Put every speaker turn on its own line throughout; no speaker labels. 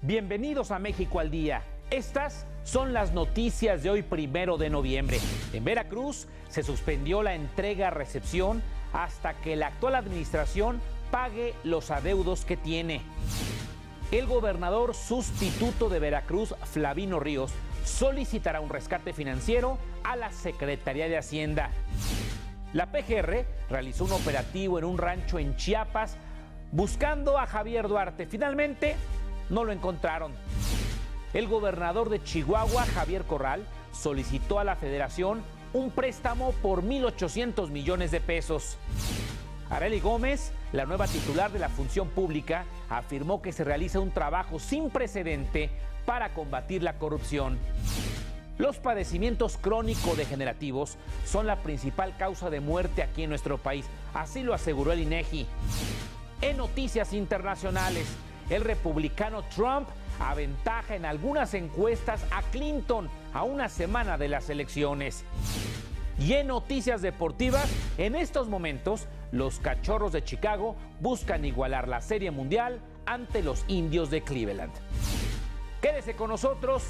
Bienvenidos a México al Día. Estas son las noticias de hoy, primero de noviembre. En Veracruz se suspendió la entrega-recepción hasta que la actual administración pague los adeudos que tiene. El gobernador sustituto de Veracruz, Flavino Ríos, solicitará un rescate financiero a la Secretaría de Hacienda. La PGR realizó un operativo en un rancho en Chiapas buscando a Javier Duarte. Finalmente, no lo encontraron. El gobernador de Chihuahua, Javier Corral, solicitó a la federación un préstamo por 1.800 millones de pesos. Areli Gómez, la nueva titular de la función pública, afirmó que se realiza un trabajo sin precedente para combatir la corrupción. Los padecimientos crónico-degenerativos son la principal causa de muerte aquí en nuestro país, así lo aseguró el INEGI. En noticias internacionales, el republicano Trump aventaja en algunas encuestas a Clinton a una semana de las elecciones. Y en noticias deportivas, en estos momentos, los Cachorros de Chicago buscan igualar la Serie Mundial ante los Indios de Cleveland. Quédese con nosotros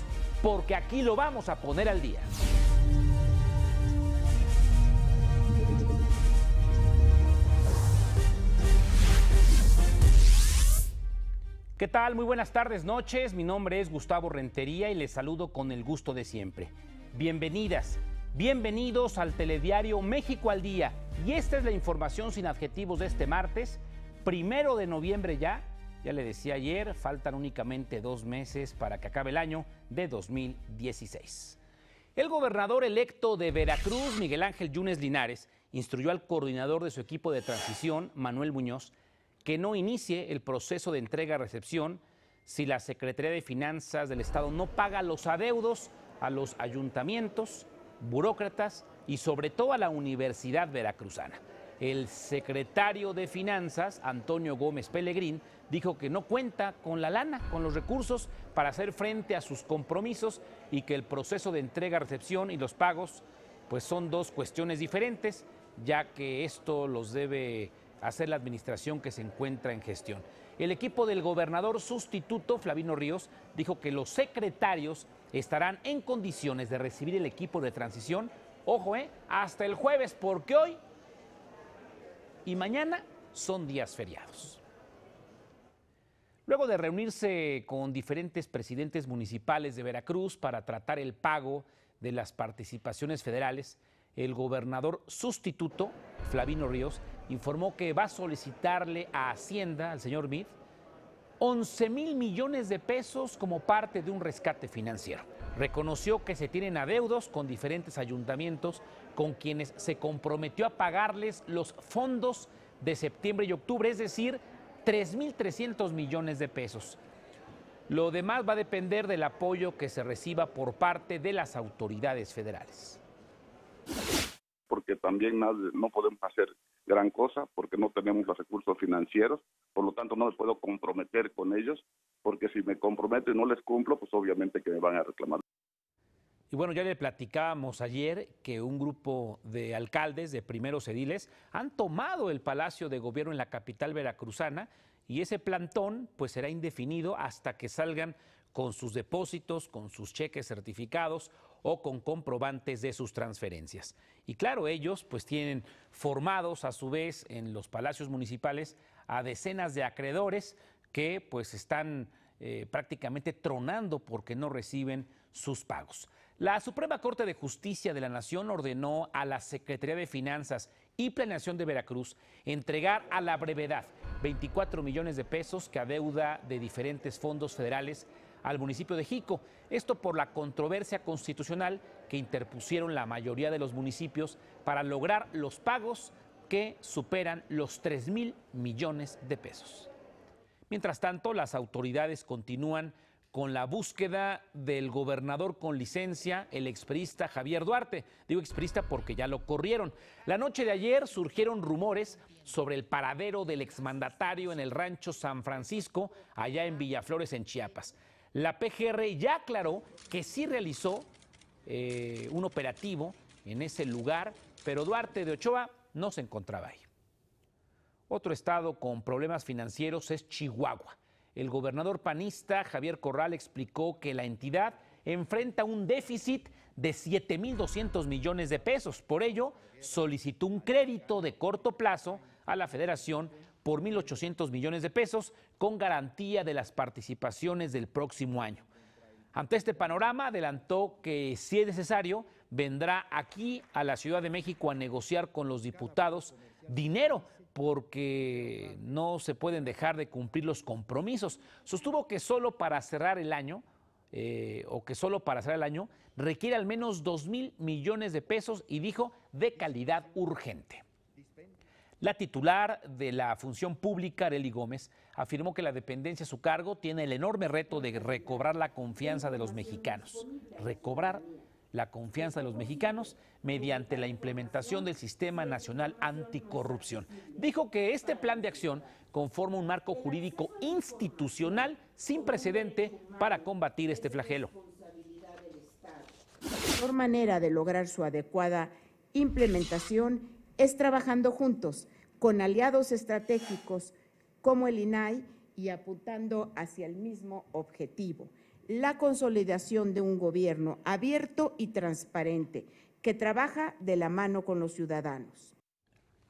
porque aquí lo vamos a poner al día. ¿Qué tal? Muy buenas tardes, noches. Mi nombre es Gustavo Rentería y les saludo con el gusto de siempre. Bienvenidas, bienvenidos al telediario México al Día. Y esta es la información sin adjetivos de este martes, primero de noviembre ya. Ya le decía ayer, faltan únicamente dos meses para que acabe el año de 2016. El gobernador electo de Veracruz, Miguel Ángel Yunes Linares, instruyó al coordinador de su equipo de transición, Manuel Muñoz, que no inicie el proceso de entrega-recepción si la Secretaría de Finanzas del Estado no paga los adeudos a los ayuntamientos, burócratas y sobre todo a la Universidad Veracruzana. El secretario de Finanzas, Antonio Gómez Pellegrín, dijo que no cuenta con la lana, con los recursos para hacer frente a sus compromisos y que el proceso de entrega-recepción y los pagos pues son dos cuestiones diferentes, ya que esto los debe hacer la administración que se encuentra en gestión. El equipo del gobernador sustituto, Flavino Ríos, dijo que los secretarios estarán en condiciones de recibir el equipo de transición, ojo, eh, hasta el jueves, porque hoy y mañana son días feriados. Luego de reunirse con diferentes presidentes municipales de Veracruz para tratar el pago de las participaciones federales, el gobernador sustituto, Flavino Ríos, informó que va a solicitarle a Hacienda, al señor Mid, 11 mil millones de pesos como parte de un rescate financiero. Reconoció que se tienen adeudos con diferentes ayuntamientos con quienes se comprometió a pagarles los fondos de septiembre y octubre, es decir, 3.300 millones de pesos. Lo demás va a depender del apoyo que se reciba por parte de las autoridades federales.
Porque también no podemos hacer gran cosa porque no tenemos los recursos financieros, por lo tanto no me puedo comprometer con ellos, porque si me comprometo y no les cumplo, pues obviamente que me van a reclamar.
Y bueno, ya le platicábamos ayer que un grupo de alcaldes, de primeros ediles, han tomado el Palacio de Gobierno en la capital veracruzana y ese plantón pues será indefinido hasta que salgan con sus depósitos, con sus cheques certificados o con comprobantes de sus transferencias. Y claro, ellos pues tienen formados a su vez en los palacios municipales a decenas de acreedores que pues están eh, prácticamente tronando porque no reciben sus pagos. La Suprema Corte de Justicia de la Nación ordenó a la Secretaría de Finanzas y Planeación de Veracruz entregar a la brevedad 24 millones de pesos que adeuda de diferentes fondos federales al municipio de Jico. Esto por la controversia constitucional que interpusieron la mayoría de los municipios para lograr los pagos que superan los 3 mil millones de pesos. Mientras tanto, las autoridades continúan con la búsqueda del gobernador con licencia, el exprista Javier Duarte. Digo exprista porque ya lo corrieron. La noche de ayer surgieron rumores sobre el paradero del exmandatario en el rancho San Francisco, allá en Villaflores, en Chiapas. La PGR ya aclaró que sí realizó eh, un operativo en ese lugar, pero Duarte de Ochoa no se encontraba ahí. Otro estado con problemas financieros es Chihuahua. el gobernador panista Javier Corral explicó que la entidad enfrenta un déficit de 7.200 millones de pesos. Por ello, solicitó un crédito de corto plazo a la federación por 1.800 millones de pesos con garantía de las participaciones del próximo año. Ante este panorama, adelantó que si es necesario, vendrá aquí a la Ciudad de México a negociar con los diputados dinero porque no se pueden dejar de cumplir los compromisos. Sostuvo que solo para cerrar el año, eh, o que solo para cerrar el año, requiere al menos 2 mil millones de pesos y dijo de calidad urgente. La titular de la función pública, Arely Gómez, afirmó que la dependencia a su cargo tiene el enorme reto de recobrar la confianza de los mexicanos. Recobrar la confianza de los mexicanos mediante la implementación del Sistema Nacional Anticorrupción. Dijo que este plan de acción conforma un marco jurídico institucional sin precedente para combatir este flagelo.
La mejor manera de lograr su adecuada implementación es trabajando juntos con aliados estratégicos como el INAI y apuntando hacia el mismo objetivo la consolidación de un gobierno abierto y transparente que trabaja de la mano con los ciudadanos.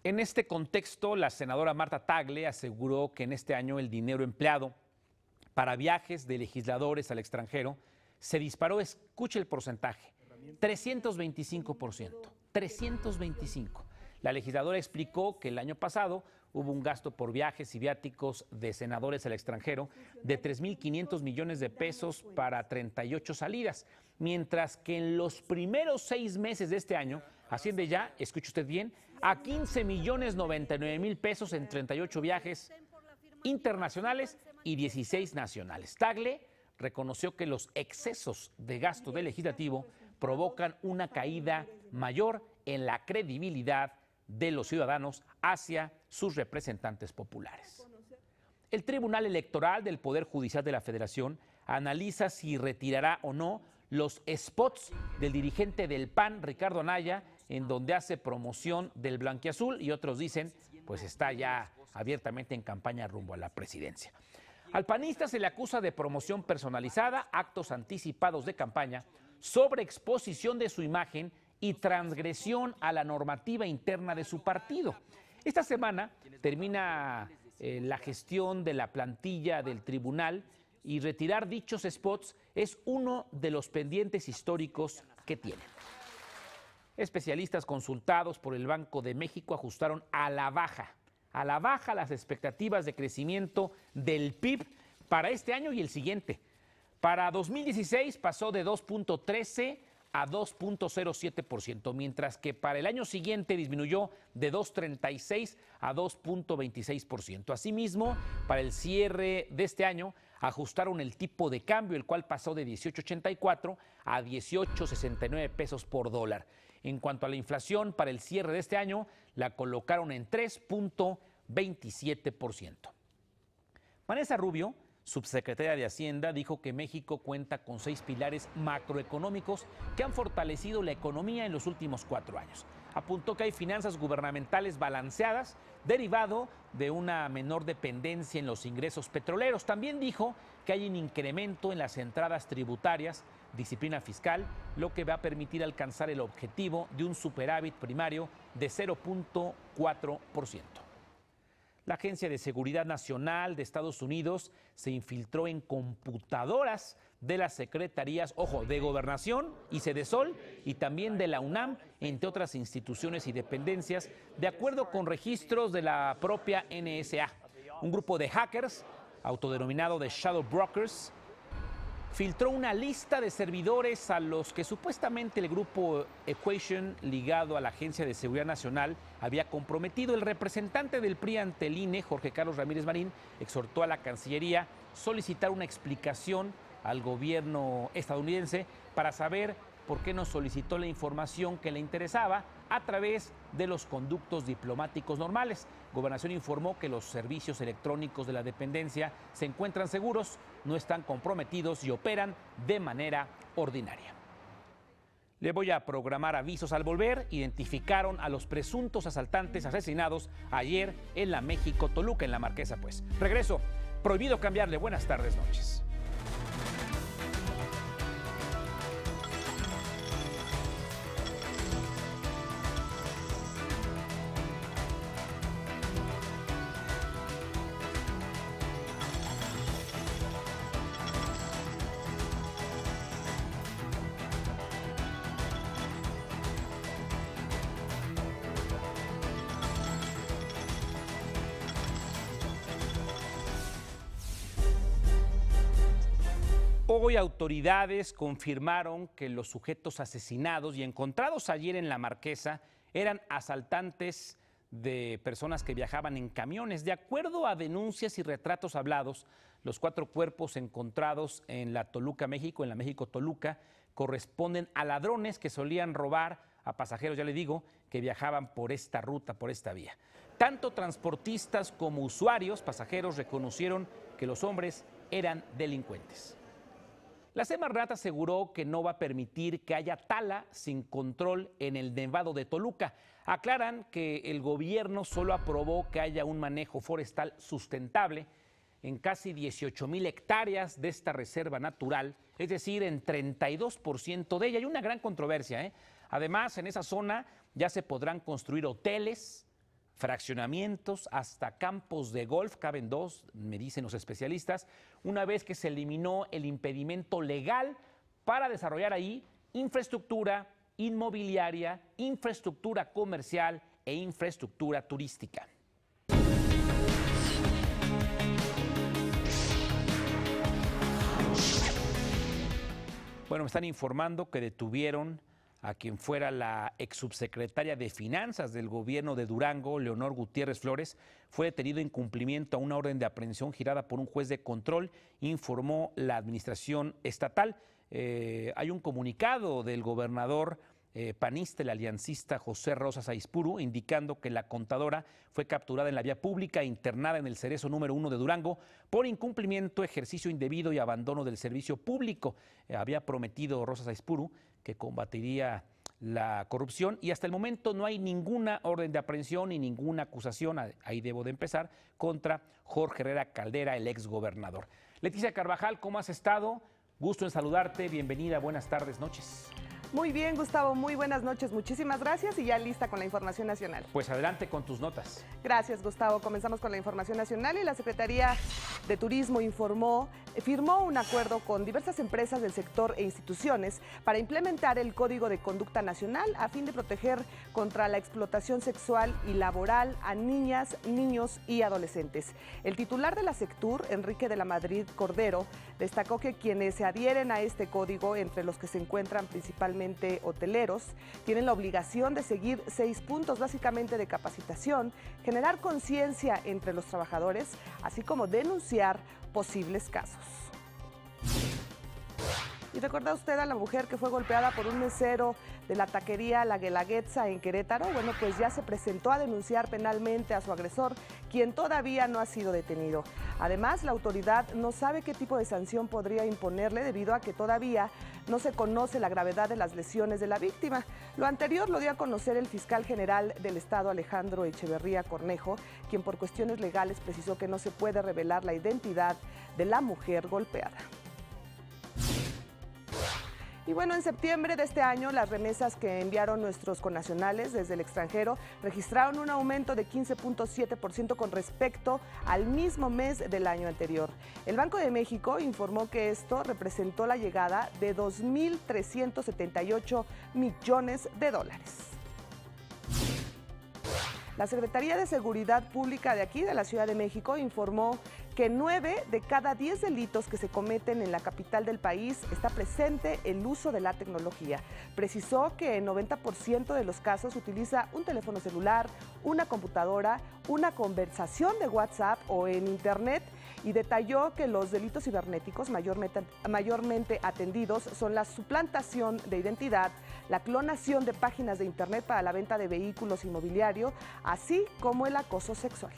En este contexto, la senadora Marta Tagle aseguró que en este año el dinero empleado para viajes de legisladores al extranjero se disparó, escuche el porcentaje, 325%, 325. La legisladora explicó que el año pasado hubo un gasto por viajes y viáticos de senadores al extranjero de 3.500 millones de pesos para 38 salidas, mientras que en los primeros seis meses de este año asciende ya, escuche usted bien, a 15 millones 99 mil pesos en 38 viajes internacionales y 16 nacionales. Tagle reconoció que los excesos de gasto del legislativo provocan una caída mayor en la credibilidad de los ciudadanos hacia sus representantes populares. El Tribunal Electoral del Poder Judicial de la Federación analiza si retirará o no los spots del dirigente del PAN, Ricardo Anaya, en donde hace promoción del blanquiazul y otros dicen, pues está ya abiertamente en campaña rumbo a la presidencia. Al panista se le acusa de promoción personalizada, actos anticipados de campaña, sobreexposición de su imagen y transgresión a la normativa interna de su partido. Esta semana termina eh, la gestión de la plantilla del tribunal y retirar dichos spots es uno de los pendientes históricos que tiene. Especialistas consultados por el Banco de México ajustaron a la baja, a la baja las expectativas de crecimiento del PIB para este año y el siguiente. Para 2016 pasó de 2.13 a 2.07%, mientras que para el año siguiente disminuyó de 2.36 a 2.26%. Asimismo, para el cierre de este año, ajustaron el tipo de cambio, el cual pasó de 18.84 a 18.69 pesos por dólar. En cuanto a la inflación, para el cierre de este año, la colocaron en 3.27%. Vanessa Rubio subsecretaria de Hacienda, dijo que México cuenta con seis pilares macroeconómicos que han fortalecido la economía en los últimos cuatro años. Apuntó que hay finanzas gubernamentales balanceadas, derivado de una menor dependencia en los ingresos petroleros. También dijo que hay un incremento en las entradas tributarias, disciplina fiscal, lo que va a permitir alcanzar el objetivo de un superávit primario de 0.4%. La Agencia de Seguridad Nacional de Estados Unidos se infiltró en computadoras de las secretarías, ojo, de Gobernación y Cedesol y también de la UNAM, entre otras instituciones y dependencias, de acuerdo con registros de la propia NSA. Un grupo de hackers, autodenominado de Shadow Brokers, filtró una lista de servidores a los que supuestamente el grupo Equation, ligado a la Agencia de Seguridad Nacional, había comprometido. El representante del PRI ante el INE, Jorge Carlos Ramírez Marín, exhortó a la Cancillería solicitar una explicación al gobierno estadounidense para saber por qué no solicitó la información que le interesaba a través de los conductos diplomáticos normales. Gobernación informó que los servicios electrónicos de la dependencia se encuentran seguros, no están comprometidos y operan de manera ordinaria. Le voy a programar avisos al volver. Identificaron a los presuntos asaltantes asesinados ayer en la México Toluca, en la Marquesa, pues. Regreso Prohibido cambiarle. Buenas tardes, noches. Autoridades confirmaron que los sujetos asesinados y encontrados ayer en la Marquesa eran asaltantes de personas que viajaban en camiones. De acuerdo a denuncias y retratos hablados, los cuatro cuerpos encontrados en la Toluca, México, en la México Toluca, corresponden a ladrones que solían robar a pasajeros, ya le digo, que viajaban por esta ruta, por esta vía. Tanto transportistas como usuarios, pasajeros, reconocieron que los hombres eran delincuentes. La Semarnat aseguró que no va a permitir que haya tala sin control en el Nevado de Toluca. Aclaran que el gobierno solo aprobó que haya un manejo forestal sustentable en casi 18 mil hectáreas de esta reserva natural, es decir, en 32% de ella. Hay una gran controversia. ¿eh? Además, en esa zona ya se podrán construir hoteles, fraccionamientos, hasta campos de golf, caben dos, me dicen los especialistas, una vez que se eliminó el impedimento legal para desarrollar ahí infraestructura inmobiliaria, infraestructura comercial e infraestructura turística. Bueno, me están informando que detuvieron a quien fuera la ex subsecretaria de Finanzas del gobierno de Durango, Leonor Gutiérrez Flores, fue detenido en cumplimiento a una orden de aprehensión girada por un juez de control, informó la administración estatal. Eh, hay un comunicado del gobernador eh, panista, el aliancista José Rosas Aispuru, indicando que la contadora fue capturada en la vía pública internada en el cerezo número uno de Durango por incumplimiento, ejercicio indebido y abandono del servicio público. Eh, había prometido Rosas Aispuru que combatiría la corrupción y hasta el momento no hay ninguna orden de aprehensión ni ninguna acusación, ahí debo de empezar, contra Jorge Herrera Caldera, el ex gobernador. Leticia Carvajal, ¿cómo has estado? Gusto en saludarte, bienvenida, buenas tardes, noches.
Muy bien, Gustavo, muy buenas noches, muchísimas gracias y ya lista con la información nacional.
Pues adelante con tus notas.
Gracias, Gustavo. Comenzamos con la información nacional y la Secretaría de Turismo informó, firmó un acuerdo con diversas empresas del sector e instituciones para implementar el Código de Conducta Nacional a fin de proteger contra la explotación sexual y laboral a niñas, niños y adolescentes. El titular de la Sectur, Enrique de la Madrid Cordero, destacó que quienes se adhieren a este código, entre los que se encuentran principalmente hoteleros, tienen la obligación de seguir seis puntos básicamente de capacitación, generar conciencia entre los trabajadores, así como denunciar posibles casos. ¿Y recuerda usted a la mujer que fue golpeada por un mesero de la taquería La Guelaguetza en Querétaro? Bueno, pues ya se presentó a denunciar penalmente a su agresor, quien todavía no ha sido detenido. Además, la autoridad no sabe qué tipo de sanción podría imponerle debido a que todavía no se conoce la gravedad de las lesiones de la víctima. Lo anterior lo dio a conocer el fiscal general del Estado, Alejandro Echeverría Cornejo, quien por cuestiones legales precisó que no se puede revelar la identidad de la mujer golpeada. Y bueno, en septiembre de este año, las remesas que enviaron nuestros connacionales desde el extranjero registraron un aumento de 15.7% con respecto al mismo mes del año anterior. El Banco de México informó que esto representó la llegada de 2.378 millones de dólares. La Secretaría de Seguridad Pública de aquí, de la Ciudad de México, informó que nueve de cada diez delitos que se cometen en la capital del país está presente el uso de la tecnología. Precisó que el 90% de los casos utiliza un teléfono celular, una computadora, una conversación de WhatsApp o en Internet y detalló que los delitos cibernéticos mayormente, atendidos son la suplantación de identidad, la clonación de páginas de Internet para la venta de vehículos inmobiliarios, así como el acoso sexual.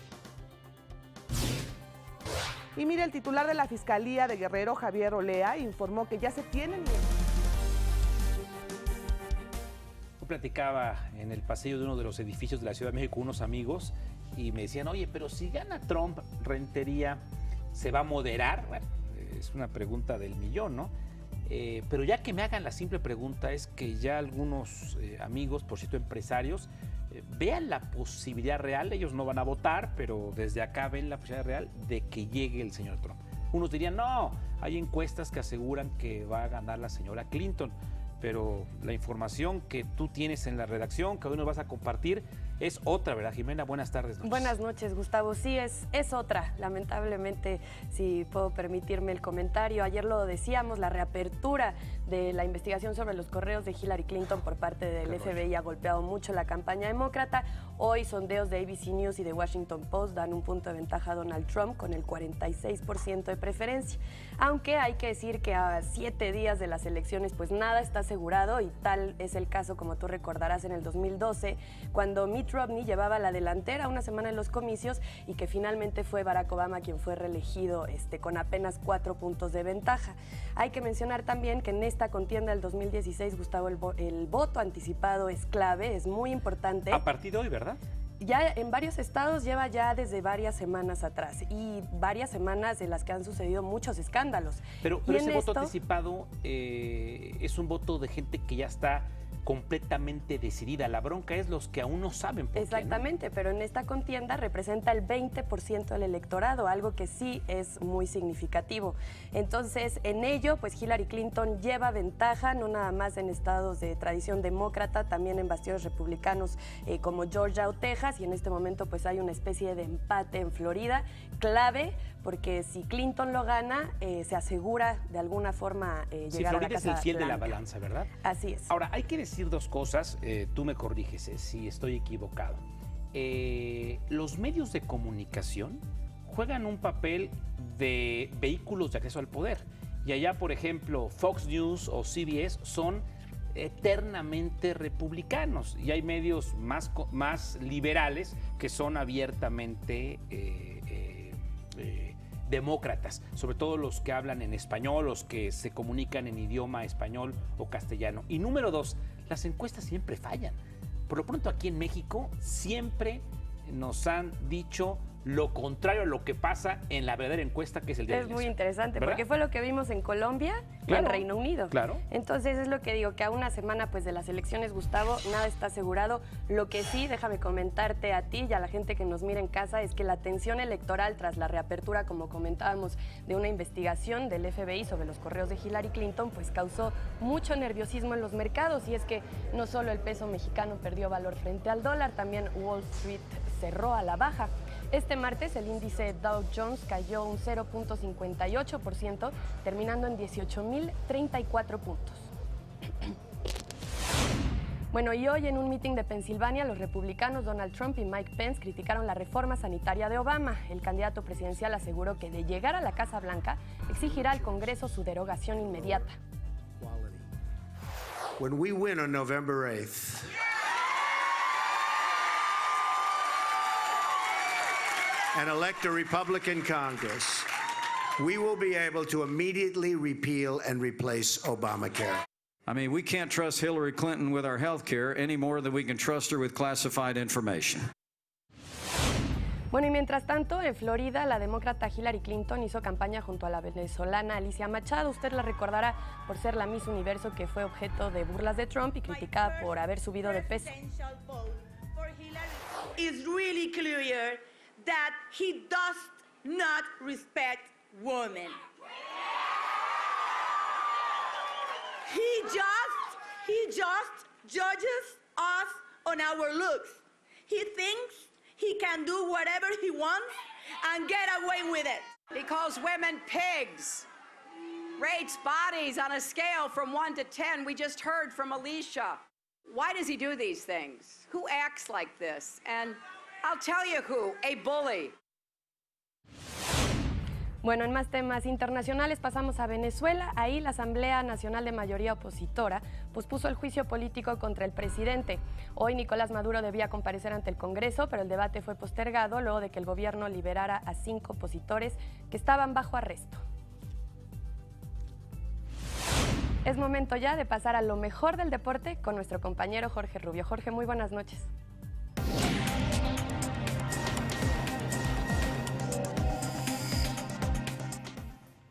Y mire, el titular de la Fiscalía de Guerrero, Javier Olea, informó que ya se tienen...
Yo platicaba en el pasillo de uno de los edificios de la Ciudad de México con unos amigos y me decían, oye, pero si gana Trump, Rentería, ¿Se va a moderar? Bueno, es una pregunta del millón, ¿no? Eh, pero ya que me hagan la simple pregunta es que ya algunos eh, amigos, por cierto empresarios, vean la posibilidad real, ellos no van a votar, pero desde acá ven la posibilidad real de que llegue el señor Trump. Unos dirían, no, hay encuestas que aseguran que va a ganar la señora Clinton, pero la información que tú tienes en la redacción, que hoy nos vas a compartir, es otra, ¿verdad, Jimena? Buenas tardes.
Buenas noches, Gustavo. Sí, es, es otra, lamentablemente, si puedo permitirme el comentario. Ayer lo decíamos, la reapertura de la investigación sobre los correos de Hillary Clinton por parte del FBI ha golpeado mucho la campaña demócrata. Hoy sondeos de ABC News y de Washington Post dan un punto de ventaja a Donald Trump con el 46% de preferencia. Aunque hay que decir que a siete días de las elecciones pues nada está asegurado y tal es el caso como tú recordarás en el 2012 cuando Mitt Romney llevaba la delantera una semana en los comicios y que finalmente fue Barack Obama quien fue reelegido este, con apenas cuatro puntos de ventaja. Hay que mencionar también que en esta contienda del 2016, Gustavo, el, el voto anticipado es clave, es muy importante.
A partir de hoy, ¿verdad?
ya en varios estados lleva ya desde varias semanas atrás y varias semanas en las que han sucedido muchos escándalos.
Pero, ese voto anticipado eh, es un voto de gente que ya está completamente decidida. La bronca es los que aún no saben. Por
Exactamente, pero en esta contienda representa el 20% del electorado, algo que sí es muy significativo. Entonces, en ello, pues Hillary Clinton lleva ventaja, no nada más en estados de tradición demócrata, también en bastiones republicanos eh, como Georgia o Texas, y en este momento pues hay una especie de empate en Florida, clave, porque si Clinton lo gana, eh, se asegura de alguna forma eh, llegar a la Casa
es el fiel de la balanza, ¿verdad?
Así es.
Ahora, hay que decir dos cosas, eh, tú me corriges eh, si estoy equivocado. Los medios de comunicación juegan un papel de vehículos de acceso al poder. Y allá, por ejemplo, Fox News o CBS son eternamente republicanos y hay medios más, más liberales que son abiertamente demócratas, sobre todo los que hablan en español, los que se comunican en idioma español o castellano. Y número dos, las encuestas siempre fallan. Por lo pronto aquí en México siempre nos han dicho lo contrario a lo que pasa en la verdadera encuesta que es el de
Es muy interesante, porque fue lo que vimos en Colombia y en Reino Unido.
Claro.
Entonces es lo que digo, que a una semana pues de las elecciones, Gustavo, nada está asegurado. Lo que sí, déjame comentarte a ti y a la gente que nos mira en casa, es que la tensión electoral tras la reapertura, como comentábamos, de una investigación del FBI sobre los correos de Hillary Clinton, pues causó mucho nerviosismo en los mercados. Y es que no solo el peso mexicano perdió valor frente al dólar, también Wall Street cerró a la baja. Este martes el índice Dow Jones cayó un 0.58%, terminando en 18.034 puntos. Bueno, y hoy en un meeting de Pensilvania, los republicanos Donald Trump y Mike Pence criticaron la reforma sanitaria de Obama. El candidato presidencial aseguró que de llegar a la Casa Blanca exigirá al Congreso su derogación inmediata.
When we win on November 8th, and elect a Republican Congress, we will be able to immediately repeal and replace Obamacare.
I mean, we can't trust Hillary Clinton with our health care any more than we can trust her with classified information.
Bueno, y mientras tanto, en Florida, la demócrata Hillary Clinton hizo campaña junto a la venezolana Alicia Machado. Usted la recordará por ser la Miss Universo que fue objeto de burlas de Trump y criticada por haber subido de peso.
That he does not respect women. He just, he just judges us on our looks. He thinks he can do whatever he wants and get away with it.
He calls women pigs, rates bodies on a scale from 1 to 10. We just heard from Alicia. Why does he do these things? Who acts like this? And I'll tell you who, a bully.
Bueno, en más temas internacionales pasamos a Venezuela. Ahí la Asamblea Nacional de Mayoría Opositora pospuso el juicio político contra el presidente. Hoy Nicolás Maduro debía comparecer ante el Congreso, pero el debate fue postergado luego de que el gobierno liberara a cinco opositores que estaban bajo arresto. Es momento ya de pasar a lo mejor del deporte con nuestro compañero Jorge Rubio. Jorge, muy buenas noches.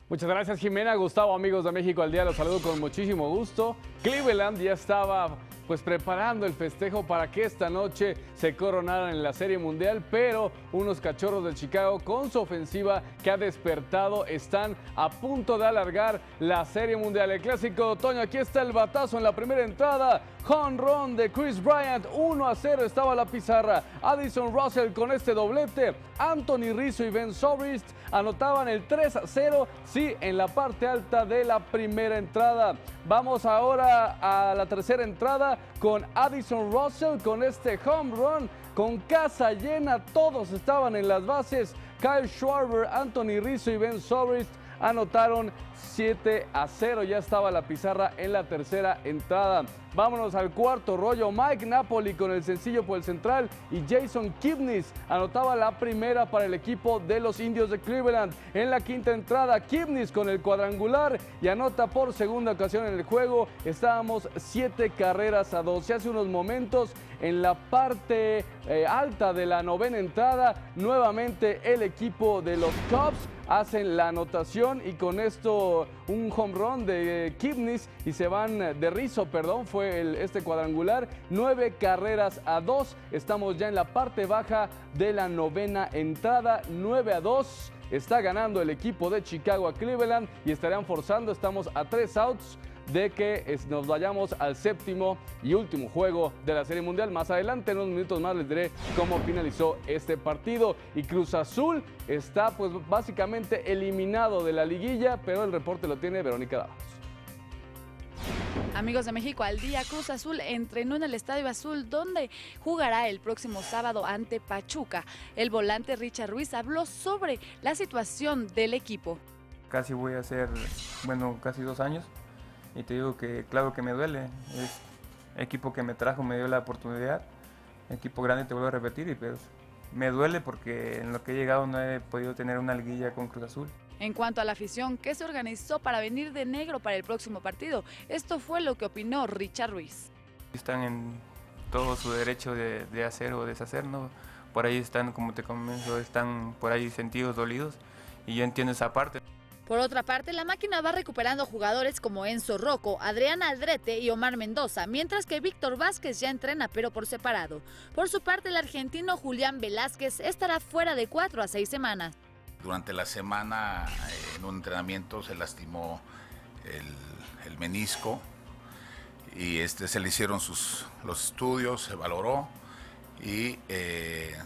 Muchas gracias Jimena, Gustavo, amigos de México al día, los saludo con muchísimo gusto. Cleveland ya estaba pues preparando el festejo para que esta noche se coronaran en la Serie Mundial, pero unos cachorros de Chicago con su ofensiva que ha despertado están a punto de alargar la Serie Mundial. El clásico de otoño, aquí está el batazo en la primera entrada, home run de Chris Bryant, 1 a 0 estaba la pizarra. Addison Russell con este doblete, Anthony Rizzo y Ben Sobrist anotaban el 3 a 0, sí, en la parte alta de la primera entrada. Vamos ahora a la tercera entrada con Addison Russell con este home run, con casa llena, todos estaban en las bases. Kyle Schwarber, Anthony Rizzo y Ben Sobrist anotaron 7 a 0. Ya estaba la pizarra en la tercera entrada. Vámonos al cuarto rollo. Mike Napoli con el sencillo por el central y Jason Kipnis anotaba la primera para el equipo de los indios de Cleveland. En la quinta entrada, Kipnis con el cuadrangular y anota por segunda ocasión en el juego. Estábamos siete carreras a dos. Y hace unos momentos en la parte eh, alta de la novena entrada, nuevamente el equipo de los Cubs hacen la anotación y con esto un home run de Kipnis y se van de Rizzo, perdón, fue este cuadrangular. Nueve carreras a dos. Estamos ya en la parte baja de la novena entrada. 9 a 2. Está ganando el equipo de Chicago Cleveland y estarían forzando. Estamos a tres outs de que nos vayamos al séptimo y último juego de la Serie Mundial. Más adelante, en unos minutos más, les diré cómo finalizó este partido. Y Cruz Azul está pues básicamente eliminado de la liguilla, pero el reporte lo tiene Verónica Dávalos.
Amigos de México al día, Cruz Azul entrenó en el Estadio Azul donde jugará el próximo sábado ante Pachuca. El volante Richard Ruiz habló sobre la situación del equipo.
Casi voy a ser, bueno, casi dos años y te digo que claro que me duele. Es equipo que me trajo, me dio la oportunidad. Equipo grande, te vuelvo a repetir, y pues me duele porque en lo que he llegado no he podido tener una liguilla con Cruz Azul.
En cuanto a la afición que se organizó para venir de negro para el próximo partido, esto fue lo que opinó Richard Ruiz.
Están en todo su derecho de, de hacer o deshacer, ¿no? Por ahí están, como te comento, están por ahí sentidos dolidos y yo entiendo esa parte.
Por otra parte, la máquina va recuperando jugadores como Enzo Rocco, Adrián Aldrete y Omar Mendoza, mientras que Víctor Vázquez ya entrena pero por separado. Por su parte, el argentino Julián Velázquez estará fuera de cuatro a seis semanas.
Durante la semana en un entrenamiento se lastimó el, menisco y este, se le hicieron sus, los estudios, se valoró y, eh,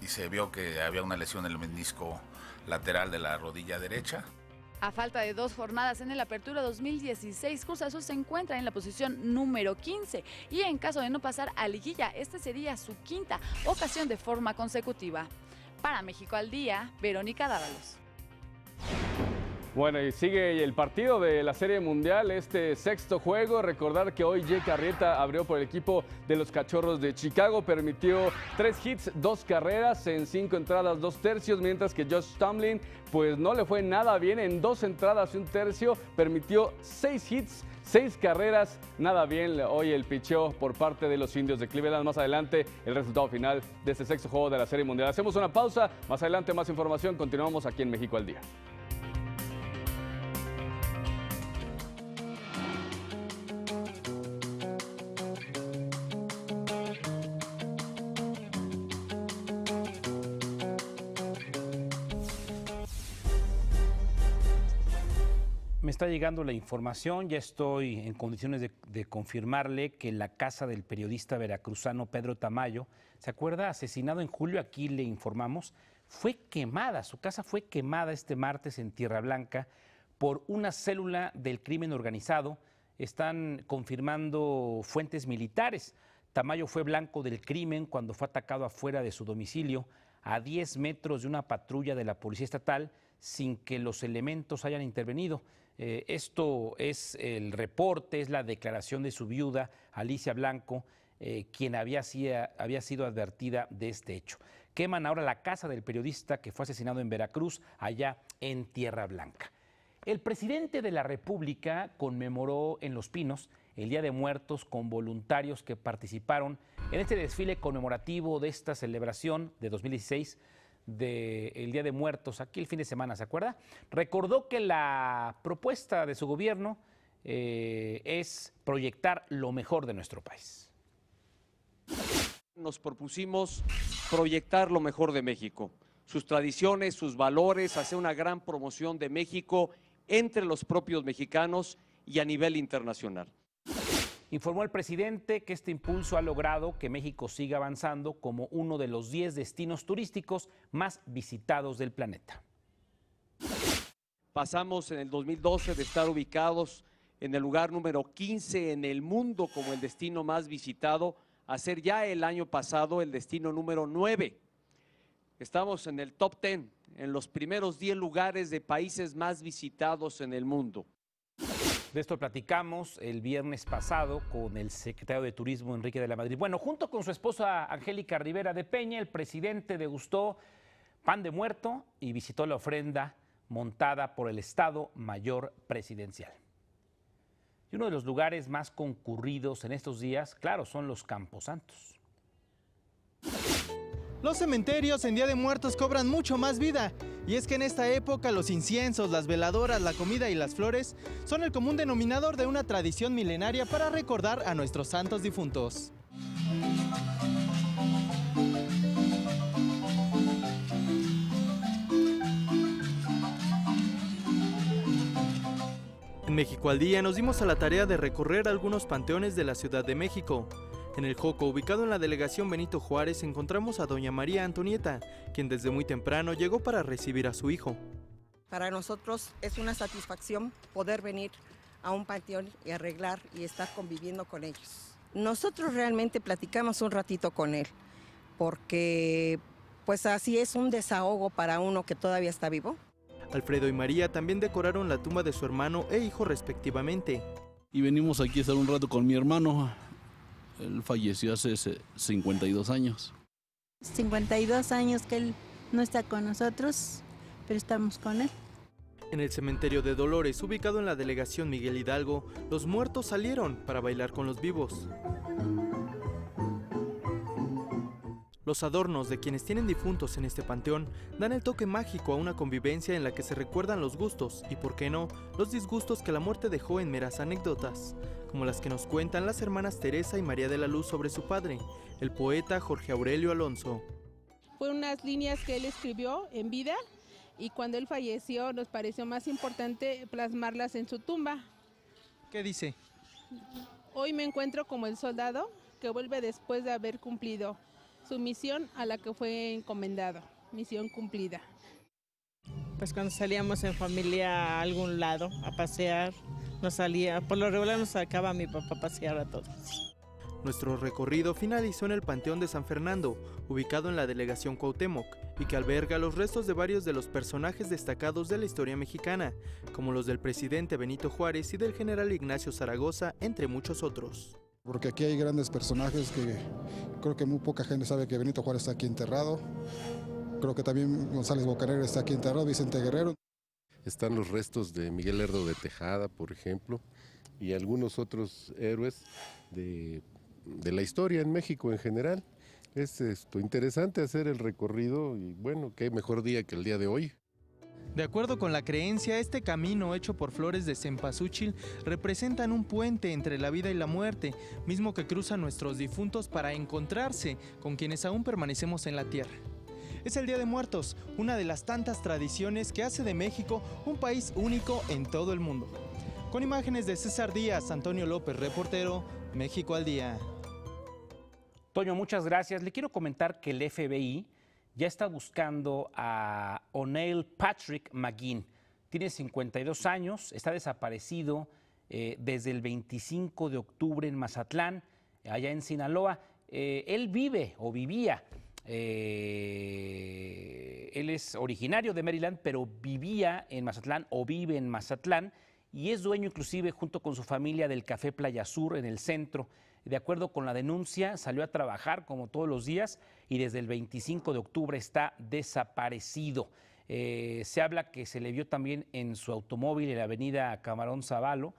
y se vio que había una lesión en el menisco lateral de la rodilla derecha.
A falta de dos jornadas en el Apertura 2016, Cruz Azul se encuentra en la posición número 15 y en caso de no pasar a liguilla, esta sería su quinta ocasión de forma consecutiva. Para México al Día, Verónica Dávalos.
Bueno, y sigue el partido de la Serie Mundial, este sexto juego. Recordar que hoy Jake Carrieta abrió por el equipo de los Cachorros de Chicago. Permitió tres hits, dos carreras en cinco entradas, dos tercios, mientras que Josh Tomlin pues no le fue nada bien en dos entradas y un tercio. Permitió seis hits, seis carreras, nada bien hoy el picheo por parte de los indios de Cleveland. Más adelante el resultado final de este sexto juego de la Serie Mundial. Hacemos una pausa, más adelante más información. Continuamos aquí en México al Día.
Está llegando la información, ya estoy en condiciones de, confirmarle que la casa del periodista veracruzano Pedro Tamayo, ¿se acuerda? Asesinado en julio, aquí le informamos, fue quemada, su casa fue quemada este martes en Tierra Blanca por una célula del crimen organizado. Están confirmando fuentes militares. Tamayo fue blanco del crimen cuando fue atacado afuera de su domicilio, a 10 metros de una patrulla de la Policía Estatal, sin que los elementos hayan intervenido. Eh, esto es el reporte, es la declaración de su viuda, Alicia Blanco, eh, quien había, había sido advertida de este hecho. Queman ahora la casa del periodista que fue asesinado en Veracruz, allá en Tierra Blanca. El presidente de la República conmemoró en Los Pinos el Día de Muertos con voluntarios que participaron en este desfile conmemorativo de esta celebración de 2016 del Día de Muertos, aquí el fin de semana, ¿se acuerda? Recordó que la propuesta de su gobierno eh, es proyectar lo mejor de nuestro país.
Nos propusimos proyectar lo mejor de México, sus tradiciones, sus valores, hacer una gran promoción de México entre los propios mexicanos y a nivel internacional.
Informó el presidente que este impulso ha logrado que México siga avanzando como uno de los 10 destinos turísticos más visitados del planeta.
Pasamos en el 2012 de estar ubicados en el lugar número 15 en el mundo como el destino más visitado a ser ya el año pasado el destino número 9. Estamos en el top 10, en los primeros 10 lugares de países más visitados en el mundo.
De esto platicamos el viernes pasado con el secretario de Turismo Enrique de la Madrid. Bueno, junto con su esposa Angélica Rivera de Peña, el presidente degustó pan de muerto y visitó la ofrenda montada por el Estado Mayor Presidencial. Y uno de los lugares más concurridos en estos días, claro, son los Camposantos.
Los cementerios en Día de Muertos cobran mucho más vida y es que en esta época los inciensos, las veladoras, la comida y las flores son el común denominador de una tradición milenaria para recordar a nuestros santos difuntos. En México al Día nos dimos a la tarea de recorrer algunos panteones de la Ciudad de México. En el Joco, ubicado en la delegación Benito Juárez, encontramos a doña María Antonieta, quien desde muy temprano llegó para recibir a su hijo.
Para nosotros es una satisfacción poder venir a un panteón y arreglar y estar conviviendo con ellos. Nosotros realmente platicamos un ratito con él, porque pues así es un desahogo para uno que todavía está vivo.
Alfredo y María también decoraron la tumba de su hermano e hijo respectivamente.
Y venimos aquí a estar un rato con mi hermano, él falleció hace 52 años.
52 años que él no está con nosotros, pero estamos con él.
En el cementerio de Dolores, ubicado en la delegación Miguel Hidalgo, los muertos salieron para bailar con los vivos. Los adornos de quienes tienen difuntos en este panteón dan el toque mágico a una convivencia en la que se recuerdan los gustos y, por qué no, los disgustos que la muerte dejó en meras anécdotas, como las que nos cuentan las hermanas Teresa y María de la Luz sobre su padre, el poeta Jorge Aurelio Alonso.
Fue unas líneas que él escribió en vida y cuando él falleció nos pareció más importante plasmarlas en su tumba.
¿Qué dice?
Hoy me encuentro como el soldado que vuelve después de haber cumplido su misión a la que fue encomendado, misión cumplida.
Pues cuando salíamos en familia a algún lado a pasear, nos salía, por lo regular nos sacaba mi papá a pasear a todos.
Nuestro recorrido finalizó en el Panteón de San Fernando, ubicado en la delegación Cuauhtémoc, y que alberga los restos de varios de los personajes destacados de la historia mexicana, como los del presidente Benito Juárez y del general Ignacio Zaragoza, entre muchos otros
porque aquí hay grandes personajes que creo que muy poca gente sabe que Benito Juárez está aquí enterrado. Creo que también González Bocanegra está aquí enterrado, Vicente Guerrero.
Están los restos de Miguel Lerdo de Tejada, por ejemplo, y algunos otros héroes de, de la historia en México en general. Es esto, interesante hacer el recorrido y bueno, qué mejor día que el día de hoy.
De acuerdo con la creencia, este camino hecho por flores de cempasúchil representan un puente entre la vida y la muerte, mismo que cruzan nuestros difuntos para encontrarse con quienes aún permanecemos en la tierra. Es el Día de Muertos, una de las tantas tradiciones que hace de México un país único en todo el mundo. Con imágenes de César Díaz, Antonio López, reportero, México al Día.
Toño, muchas gracias. Le quiero comentar que el FBI ya está buscando a O'Neill Patrick McGinn. Tiene 52 años, está desaparecido eh, desde el 25 de octubre en Mazatlán, allá en Sinaloa. Eh, él vive o vivía, eh, él es originario de Maryland, pero vivía en Mazatlán o vive en Mazatlán y es dueño inclusive junto con su familia del Café Playa Sur en el centro de acuerdo con la denuncia, salió a trabajar como todos los días y desde el 25 de octubre está desaparecido. Eh, se habla que se le vio también en su automóvil en la avenida Camarón Zavalo.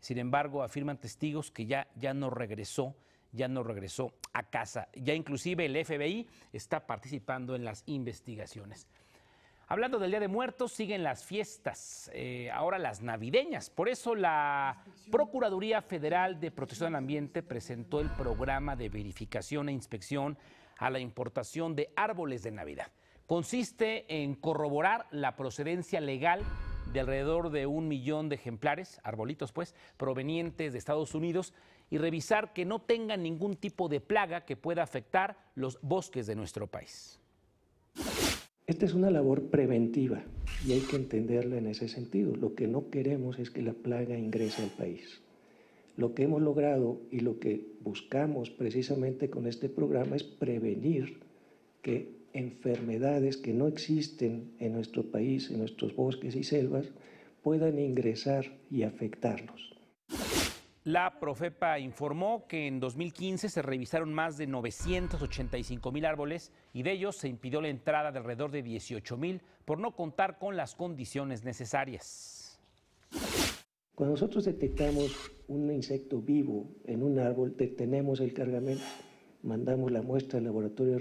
Sin embargo, afirman testigos que ya, ya no regresó, ya no regresó a casa. Ya inclusive el FBI está participando en las investigaciones. Hablando del Día de Muertos, siguen las fiestas, eh, ahora las navideñas. Por eso la Procuraduría Federal de Protección del Ambiente presentó el programa de verificación e inspección a la importación de árboles de Navidad. Consiste en corroborar la procedencia legal de alrededor de un millón de ejemplares, arbolitos pues, provenientes de Estados Unidos y revisar que no tengan ningún tipo de plaga que pueda afectar los bosques de nuestro país.
Esta es una labor preventiva y hay que entenderla en ese sentido. Lo que no queremos es que la plaga ingrese al país. Lo que hemos logrado y lo que buscamos precisamente con este programa es prevenir que enfermedades que no existen en nuestro país, en nuestros bosques y selvas, puedan ingresar y afectarlos.
La Profepa informó que en 2015 se revisaron más de 985 mil árboles y de ellos se impidió la entrada de alrededor de 18 mil por no contar con las condiciones necesarias.
Cuando nosotros detectamos un insecto vivo en un árbol, detenemos el cargamento, mandamos la muestra al laboratorio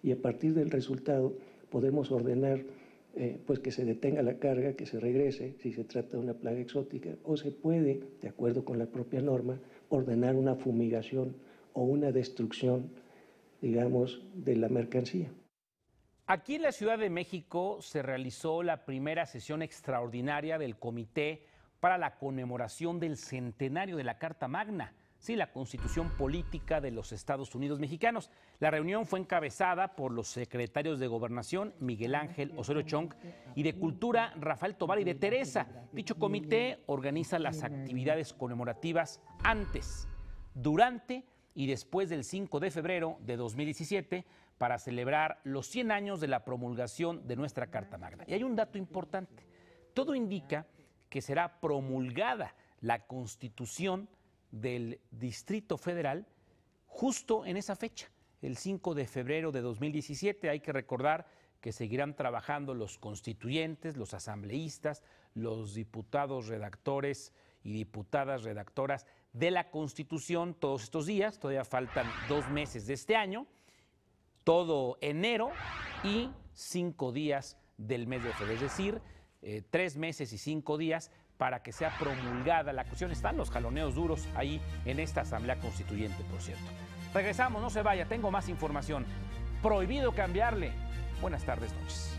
y a partir del resultado podemos ordenar eh, pues que se detenga la carga, que se regrese si se trata de una plaga exótica, o se puede, de acuerdo con la propia norma, ordenar una fumigación o una destrucción, digamos, de la mercancía.
Aquí en la Ciudad de México se realizó la primera sesión extraordinaria del Comité para la conmemoración del centenario de la Carta Magna sí, la constitución política de los Estados Unidos mexicanos. La reunión fue encabezada por los secretarios de Gobernación, Miguel Ángel Osorio Chong, y de Cultura, Rafael Tobar y de Teresa. Dicho comité organiza las actividades conmemorativas antes, durante y después del 5 de febrero de 2017 para celebrar los 100 años de la promulgación de nuestra Carta Magna. Y hay un dato importante. Todo indica que será promulgada la Constitución del Distrito Federal justo en esa fecha, el 5 de febrero de 2017. Hay que recordar que seguirán trabajando los constituyentes, los asambleístas, los diputados redactores y diputadas redactoras de la Constitución todos estos días. Todavía faltan dos meses de este año, todo enero y cinco días del mes de febrero, es decir, eh, tres meses y cinco días para que sea promulgada la cuestión. Están los jaloneos duros ahí en esta Asamblea Constituyente, por cierto. Regresamos, no se vaya, tengo más información. Prohibido cambiarle. Buenas tardes, noches.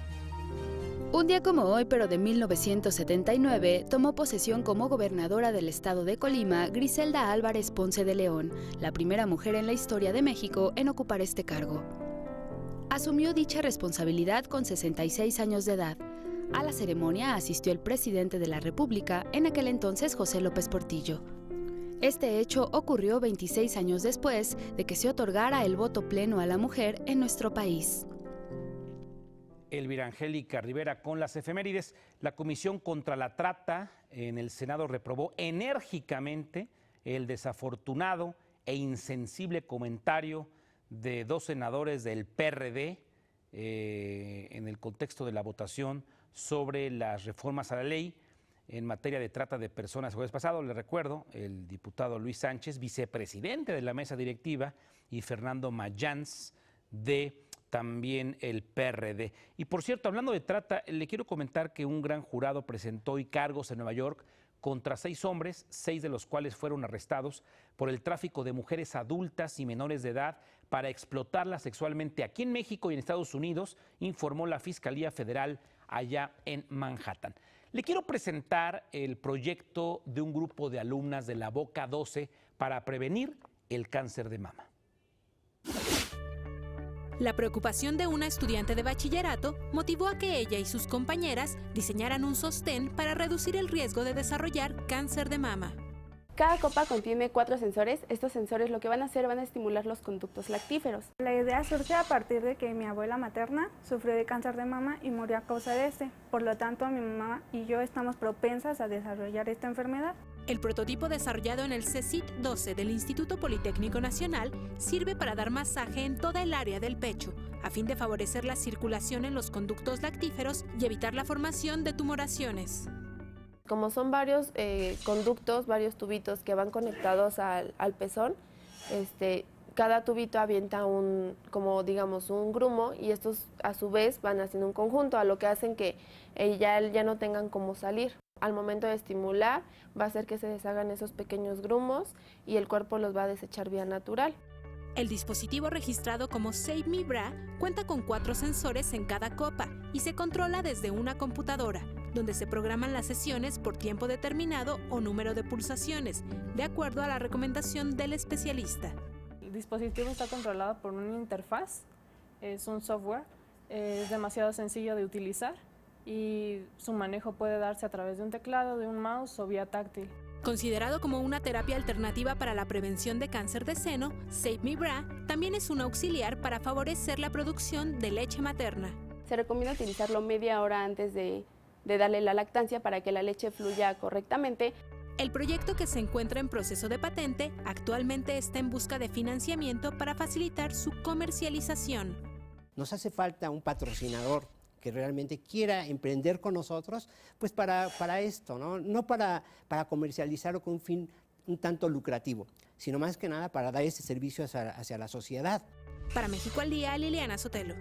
Un día como hoy, pero de 1979, tomó posesión como gobernadora del estado de Colima Griselda Álvarez Ponce de León, la primera mujer en la historia de México en ocupar este cargo. Asumió dicha responsabilidad con 66 años de edad, a la ceremonia asistió el presidente de la República, en aquel entonces José López Portillo. Este hecho ocurrió 26 años después de que se otorgara el voto pleno a la mujer en nuestro país.
Elvira Angélica Rivera con las efemérides. La Comisión contra la Trata en el Senado reprobó enérgicamente el desafortunado e insensible comentario de dos senadores del PRD eh, en el contexto de la votación sobre las reformas a la ley en materia de trata de personas. El jueves pasado, le recuerdo, el diputado Luis Sánchez, vicepresidente de la mesa directiva, y Fernando Mayans de también el PRD. Y por cierto, hablando de trata, le quiero comentar que un gran jurado presentó hoy cargos en Nueva York contra seis hombres, seis de los cuales fueron arrestados por el tráfico de mujeres adultas y menores de edad para explotarlas sexualmente aquí en México y en Estados Unidos, informó la Fiscalía Federal allá en Manhattan. Le quiero presentar el proyecto de un grupo de alumnas de la Boca 12 para prevenir el cáncer de mama.
La preocupación de una estudiante de bachillerato motivó a que ella y sus compañeras diseñaran un sostén para reducir el riesgo de desarrollar cáncer de mama.
Cada copa contiene cuatro sensores. Estos sensores lo que van a hacer van a estimular los conductos lactíferos.
La idea surge a partir de que mi abuela materna sufrió de cáncer de mama y murió a causa de este. Por lo tanto, mi mamá y yo estamos propensas a desarrollar esta enfermedad.
El prototipo desarrollado en el CECIT 12 del Instituto Politécnico Nacional sirve para dar masaje en toda el área del pecho, a fin de favorecer la circulación en los conductos lactíferos y evitar la formación de tumoraciones.
Como son varios eh, conductos, varios tubitos que van conectados al, pezón, este, cada tubito avienta un, como digamos, un grumo y estos a su vez van haciendo un conjunto, a lo que hacen que ya, ya no tengan cómo salir. Al momento de estimular va a hacer que se deshagan esos pequeños grumos y el cuerpo los va a desechar vía natural.
El dispositivo registrado como Save Me Bra cuenta con cuatro sensores en cada copa y se controla desde una computadora, donde se programan las sesiones por tiempo determinado o número de pulsaciones, de acuerdo a la recomendación del especialista.
El dispositivo está controlado por una interfaz, es un software, es demasiado sencillo de utilizar y su manejo puede darse a través de un teclado, de un mouse o vía táctil.
Considerado como una terapia alternativa para la prevención de cáncer de seno, Save Me Bra también es un auxiliar para favorecer la producción de leche materna.
Se recomienda utilizarlo media hora antes de, de darle la lactancia para que la leche fluya correctamente.
El proyecto que se encuentra en proceso de patente actualmente está en busca de financiamiento para facilitar su comercialización.
Nos hace falta un patrocinador que realmente quiera emprender con nosotros, pues para, para esto, ¿no? No para, para comercializarlo con un fin un tanto lucrativo, sino más que nada para dar ese servicio hacia, hacia la sociedad.
Para México al Día, Liliana Sotelo.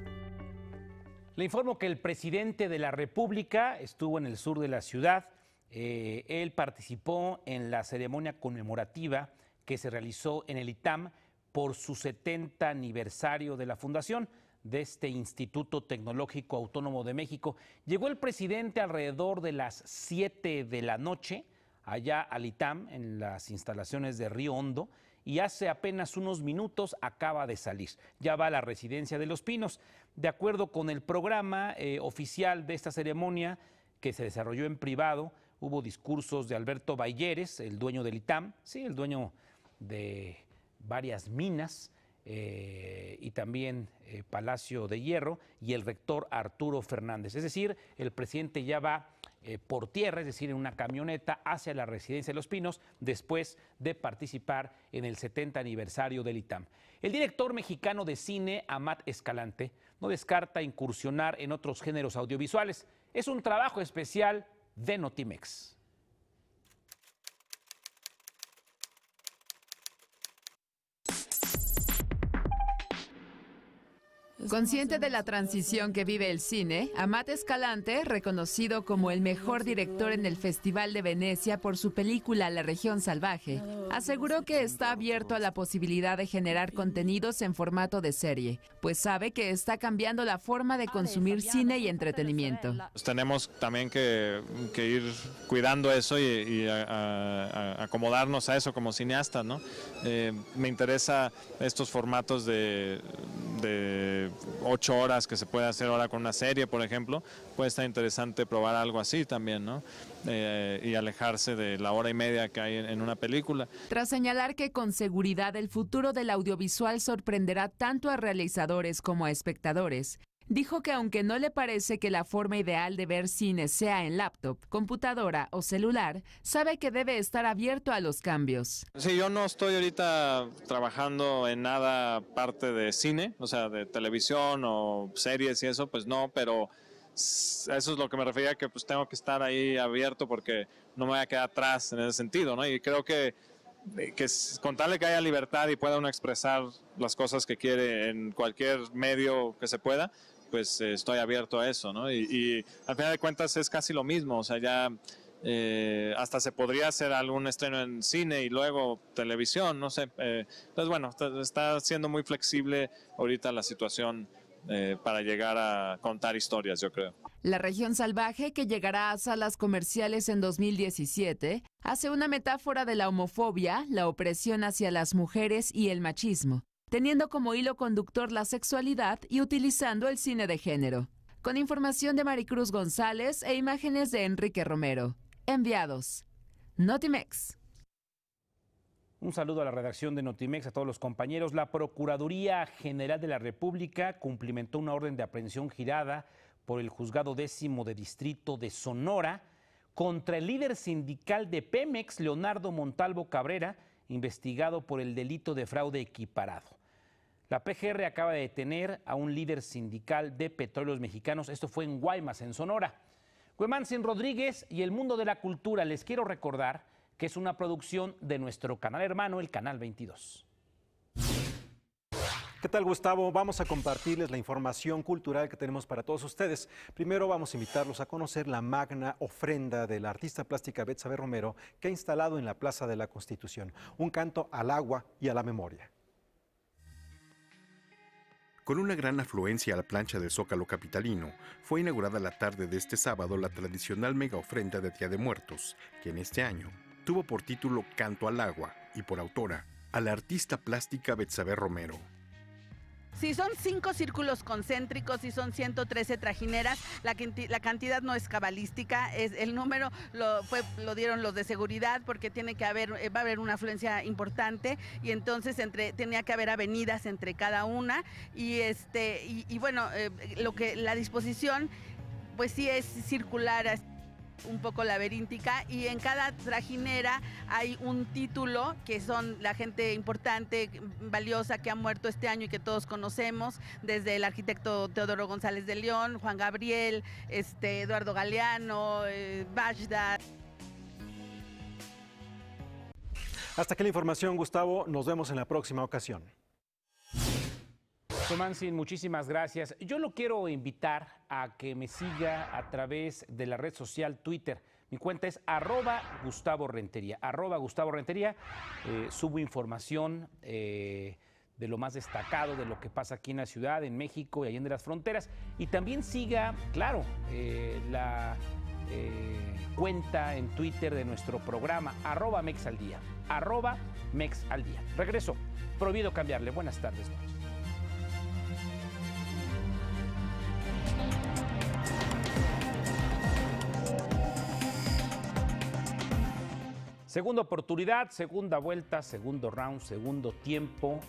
Le informo que el presidente de la República estuvo en el sur de la ciudad. Eh, él participó en la ceremonia conmemorativa que se realizó en el ITAM por su 70 aniversario de la fundación de este Instituto Tecnológico Autónomo de México. Llegó el presidente alrededor de las 7 de la noche allá al ITAM, en las instalaciones de Río Hondo, y hace apenas unos minutos acaba de salir. Ya va a la residencia de Los Pinos. De acuerdo con el programa eh, oficial de esta ceremonia, que se desarrolló en privado, hubo discursos de Alberto Balleres, el dueño del ITAM, sí, el dueño de varias minas, eh, y también eh, Palacio de Hierro y el rector Arturo Fernández. Es decir, el presidente ya va eh, por tierra, es decir, en una camioneta hacia la residencia de Los Pinos después de participar en el 70 aniversario del ITAM. El director mexicano de cine, Amat Escalante, no descarta incursionar en otros géneros audiovisuales. Es un trabajo especial de Notimex.
Consciente de la transición que vive el cine, Amat Escalante, reconocido como el mejor director en el Festival de Venecia por su película La región salvaje, aseguró que está abierto a la posibilidad de generar contenidos en formato de serie, pues sabe que está cambiando la forma de consumir cine y entretenimiento.
Pues tenemos también que, ir cuidando eso y, acomodarnos a eso como cineastas, ¿no? Eh, me interesa estos formatos de ocho horas que se puede hacer ahora con una serie, por ejemplo, puede estar interesante probar algo así también, ¿no? Eh, y alejarse de la hora y media que hay en una película.
Tras señalar que con seguridad el futuro del audiovisual sorprenderá tanto a realizadores como a espectadores, dijo que aunque no le parece que la forma ideal de ver cine sea en laptop, computadora o celular, sabe que debe estar abierto a los cambios.
Sí, yo no estoy ahorita trabajando en nada parte de cine, o sea, de televisión o series y eso, pues no, pero eso es lo que me refería que pues tengo que estar ahí abierto porque no me voy a quedar atrás en ese sentido, ¿no? Y creo que que contarle que haya libertad y pueda uno expresar las cosas que quiere en cualquier medio que se pueda, pues eh, estoy abierto a eso, ¿no? Y, al final de cuentas es casi lo mismo, o sea, ya eh, hasta se podría hacer algún estreno en cine y luego televisión, no sé. Eh, pues bueno, está siendo muy flexible ahorita la situación para llegar a contar historias, yo creo.
La región salvaje, que llegará a salas comerciales en 2017, hace una metáfora de la homofobia, la opresión hacia las mujeres y el machismo teniendo como hilo conductor la sexualidad y utilizando el cine de género. Con información de Maricruz González e imágenes de Enrique Romero. Enviados. Notimex.
Un saludo a la redacción de Notimex, a todos los compañeros. La Procuraduría General de la República cumplimentó una orden de aprehensión girada por el juzgado décimo de distrito de Sonora contra el líder sindical de Pemex, Leonardo Montalvo Cabrera, investigado por el delito de fraude equiparado. La PGR acaba de detener a un líder sindical de petróleos mexicanos. Esto fue en Guaymas, en Sonora. Sin Rodríguez y el mundo de la cultura. Les quiero recordar que es una producción de nuestro canal hermano, el Canal 22.
¿Qué tal, Gustavo? Vamos a compartirles la información cultural que tenemos para todos ustedes. Primero vamos a invitarlos a conocer la magna ofrenda de la artista plástica Betsabe Romero que ha instalado en la Plaza de la Constitución, un canto al agua y a la memoria.
Con una gran afluencia a la plancha del Zócalo capitalino, fue inaugurada la tarde de este sábado la tradicional mega ofrenda de Día de Muertos, que en este año tuvo por título Canto al agua y por autora a la artista plástica Betsabe Romero.
Si son cinco círculos concéntricos y son 113 trajineras, la, la, cantidad no es cabalística, es el número lo, dieron los de seguridad porque tiene que haber, eh, va a haber una afluencia importante y entonces entre, tenía que haber avenidas entre cada una y este y, y bueno eh, lo que la disposición pues sí es circular un poco laberíntica y en cada trajinera hay un título que son la gente importante, valiosa que ha muerto este año y que todos conocemos, desde el arquitecto Teodoro González de León, Juan Gabriel, este, Eduardo Galeano, eh, Bajda.
Hasta aquí la información, Gustavo. Nos vemos en la próxima ocasión.
Tomansin, muchísimas gracias. Yo lo quiero invitar a que me siga a través de la red social Twitter. Mi cuenta es arroba Gustavo Rentería. Arroba Gustavo Rentería. Eh, subo información eh, de lo más destacado de lo que pasa aquí en la ciudad, en México y allá en las fronteras. Y también siga, claro, eh, la cuenta en Twitter de nuestro programa, arroba Mex. Arroba Mex al. Regreso. Prohibido cambiarle. Buenas tardes. Segunda oportunidad, segunda vuelta, segundo round, segundo tiempo,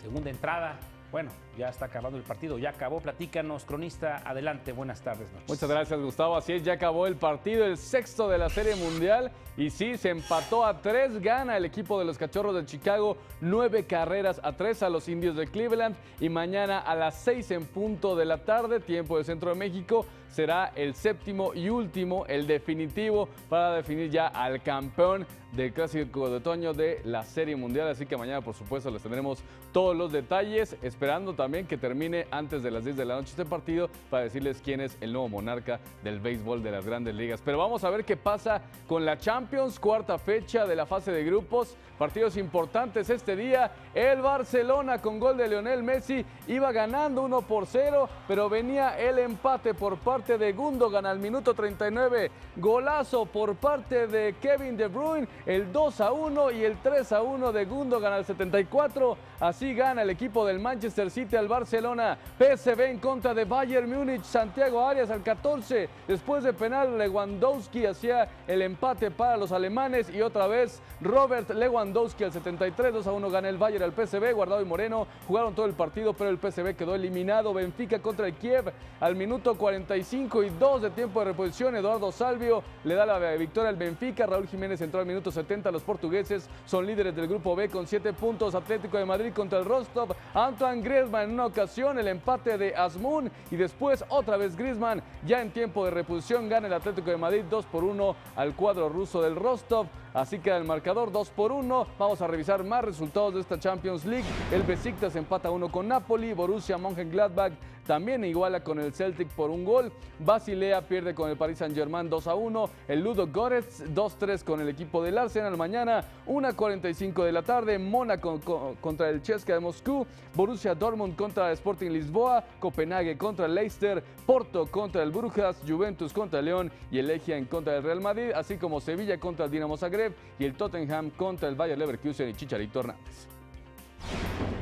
segunda entrada. Bueno, ya está acabando el partido, ya acabó. Platícanos, cronista, adelante, buenas tardes.
Muchas gracias, Gustavo. Así es, ya acabó el partido, el sexto de la Serie Mundial. Y sí, se empató a tres, gana el equipo de los Cachorros de Chicago, nueve carreras a tres a los Indios de Cleveland. Y mañana a las seis en punto de la tarde, tiempo del Centro de México, será el séptimo y último, el definitivo, para definir ya al campeón del Clásico de Otoño de la Serie Mundial. Así que mañana, por supuesto, les tendremos todos los detalles, esperando también que termine antes de las 10 de la noche este partido para decirles quién es el nuevo monarca del béisbol de las grandes ligas. Pero vamos a ver qué pasa con la Champions, cuarta fecha de la fase de grupos. Partidos importantes este día. El Barcelona con gol de Lionel Messi iba ganando 1 por 0, pero venía el empate por parte de Gundogan al minuto 39. Golazo por parte de Kevin De Bruyne, el 2 a 1 y el 3 a 1 de Gundogan al 74. Así gana el equipo del Manchester City al Barcelona. PSV en contra de Bayern Múnich. Santiago Arias al 14. Después de penal, Lewandowski hacía el empate para los alemanes. Y otra vez Robert Lewandowski al 73. 2 a 1 gana el Bayern al PSV. Guardado y Moreno jugaron todo el partido, pero el PSV quedó eliminado. Benfica contra el Kiev al minuto 45 y 2 de tiempo de reposición. Eduardo Salvio le da la victoria al Benfica. Raúl Jiménez entró al minuto 70. Los portugueses son líderes del grupo B con 7 puntos. Atlético de Madrid contra el Rostov. Antoine Griezmann en una ocasión el empate de Asmun y después otra vez Griezmann ya en tiempo de reposición gana el Atlético de Madrid 2 por 1 al cuadro ruso del Rostov. Así queda el marcador 2 por 1. Vamos a revisar más resultados de esta Champions League. El Besiktas empata 1 con Napoli. Borussia Mönchengladbach también iguala con el Celtic por un gol. Basilea pierde con el Paris Saint-Germain 2 a 1. El Ludo Goretz 2-3 con el equipo del Arsenal. Mañana 1.45 de la tarde. Mónaco contra el Chesca de Moscú. Borussia Dortmund contra Sporting Lisboa. Copenhague contra Leicester. Porto contra el Brujas. Juventus contra León. Y el Legia en contra del Real Madrid. Así como Sevilla contra el Dinamo Zagreb. Y el Tottenham contra el Bayer Leverkusen y Chicharito Hernández.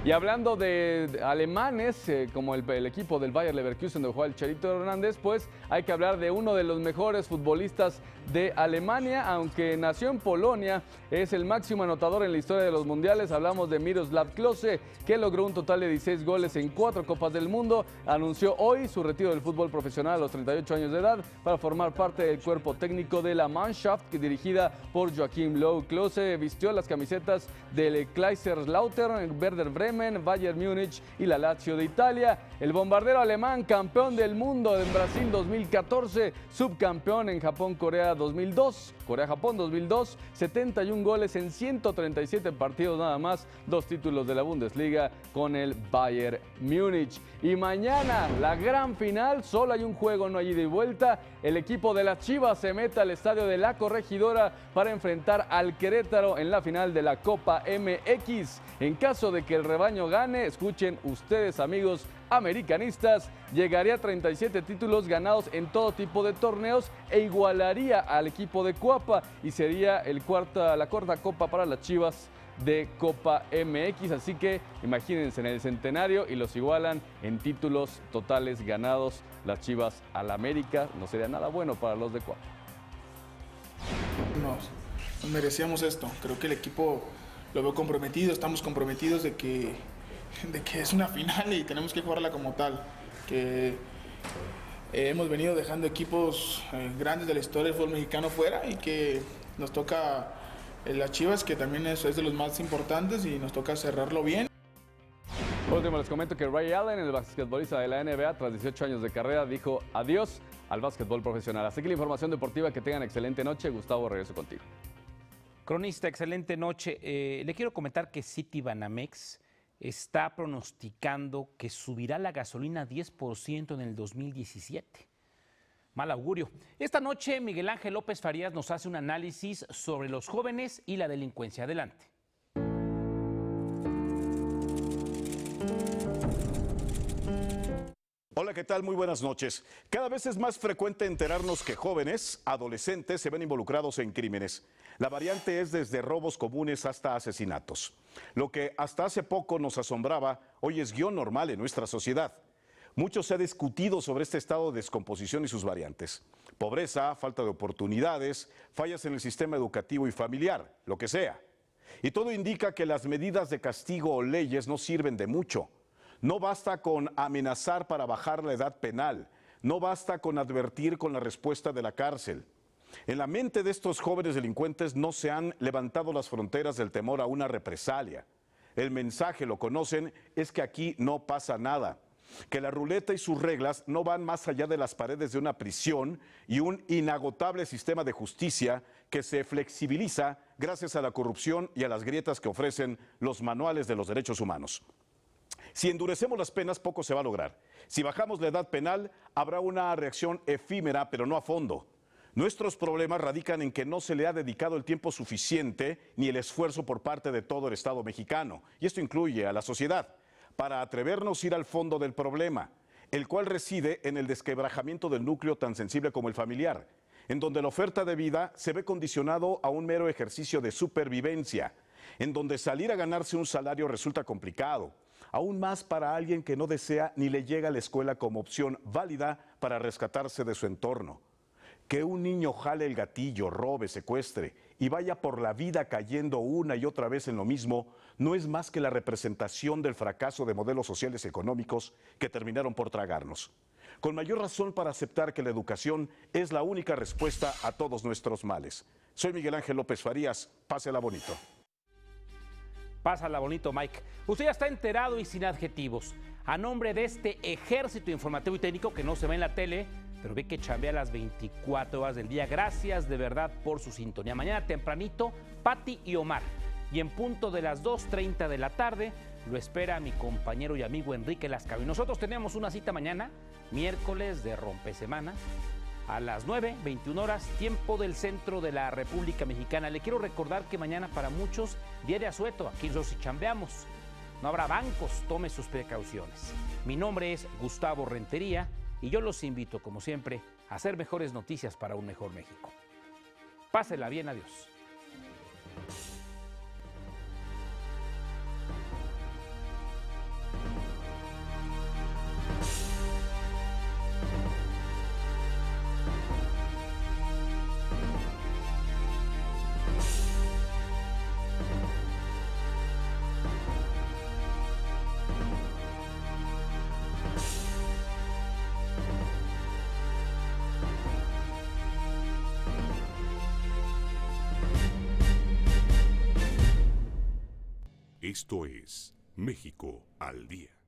Y hablando de alemanes, eh, como el, equipo del Bayer Leverkusen juega el Charito Hernández, pues hay que hablar de uno de los mejores futbolistas de Alemania, aunque nació en Polonia, es el máximo anotador en la historia de los mundiales. Hablamos de Miroslav Klose, que logró un total de 16 goles en cuatro Copas del Mundo. Anunció hoy su retiro del fútbol profesional a los 38 años de edad para formar parte del cuerpo técnico de la Mannschaft, que dirigida por Joachim Low. Klose vistió las camisetas del Kaiserslautern, Werder Bremen, Bayern Múnich y la Lazio de Italia. El bombardero alemán, campeón del mundo en Brasil 2014, subcampeón en Japón, Corea 2002, Corea-Japón 2002, 71 goles en 137 partidos nada más, dos títulos de la Bundesliga con el Bayern Múnich. Y mañana la gran final, solo hay un juego, no hay ida y vuelta. El equipo de las Chivas se mete al estadio de la Corregidora para enfrentar al Querétaro en la final de la Copa MX. En caso de que el rebaño gane, escuchen ustedes amigos americanistas, llegaría a 37 títulos ganados en todo tipo de torneos e igualaría al equipo de Cuapa y sería el cuarta, la cuarta copa para las Chivas de Copa MX, así que imagínense en el centenario y los igualan en títulos totales ganados las Chivas al América, no sería nada bueno para los de Cuapa.
Nos, merecíamos esto, creo que el equipo lo veo comprometido, estamos comprometidos de que, de que es una final y tenemos que jugarla como tal, que hemos venido dejando equipos eh, grandes de la historia del fútbol mexicano fuera y que nos toca las Chivas, que también es, es de los más importantes y nos toca cerrarlo bien.
Por último, les comento que Ray Allen, el basquetbolista de la NBA, tras 18 años de carrera, dijo adiós al básquetbol profesional. Así que la información deportiva, que tengan excelente noche. Gustavo, regreso contigo.
Cronista, excelente noche. Eh, le quiero comentar que City Banamex está pronosticando que subirá la gasolina 10% en el 2017. Mal augurio. Esta noche Miguel Ángel López Farías nos hace un análisis sobre los jóvenes y la delincuencia. Adelante.
Hola, ¿qué tal? Muy buenas noches. Cada vez es más frecuente enterarnos que jóvenes, adolescentes, se ven involucrados en crímenes. La variante es desde robos comunes hasta asesinatos. Lo que hasta hace poco nos asombraba, hoy es guion normal en nuestra sociedad. Mucho se ha discutido sobre este estado de descomposición y sus variantes. Pobreza, falta de oportunidades, fallas en el sistema educativo y familiar, lo que sea. Y todo indica que las medidas de castigo o leyes no sirven de mucho. No basta con amenazar para bajar la edad penal. No basta con advertir con la respuesta de la cárcel. En la mente de estos jóvenes delincuentes no se han levantado las fronteras del temor a una represalia. El mensaje, lo conocen, es que aquí no pasa nada que la ruleta y sus reglas no van más allá de las paredes de una prisión y un inagotable sistema de justicia que se flexibiliza gracias a la corrupción y a las grietas que ofrecen los manuales de los derechos humanos. Si endurecemos las penas, poco se va a lograr. Si bajamos la edad penal, habrá una reacción efímera, pero no a fondo. Nuestros problemas radican en que no se le ha dedicado el tiempo suficiente ni el esfuerzo por parte de todo el Estado mexicano, y esto incluye a la sociedad para atrevernos a ir al fondo del problema, el cual reside en el desquebrajamiento del núcleo tan sensible como el familiar, en donde la oferta de vida se ve condicionado a un mero ejercicio de supervivencia, en donde salir a ganarse un salario resulta complicado, aún más para alguien que no desea ni le llega a la escuela como opción válida para rescatarse de su entorno. Que un niño jale el gatillo, robe, secuestre y vaya por la vida cayendo una y otra vez en lo mismo, no es más que la representación del fracaso de modelos sociales económicos que terminaron por tragarnos. Con mayor razón para aceptar que la educación es la única respuesta a todos nuestros males. Soy Miguel Ángel López Farías, pásela bonito.
Pásala bonito, Mike. Usted ya está enterado y sin adjetivos. A nombre de este ejército informativo y técnico que no se ve en la tele, pero ve que chambea las 24 horas del día. Gracias de verdad por su sintonía. Mañana tempranito, Patti y Omar y en punto de las 2.30 de la tarde lo espera mi compañero y amigo Enrique Lascaro. Y nosotros tenemos una cita mañana, miércoles de rompesemanas, a las 9, 21 horas, tiempo del centro de la República Mexicana. Le quiero recordar que mañana para muchos, día de asueto, aquí nosotros chambeamos. No habrá bancos, tome sus precauciones. Mi nombre es Gustavo Rentería y yo los invito, como siempre, a hacer mejores noticias para un mejor México. Pásela bien, adiós.
Esto es México al Día.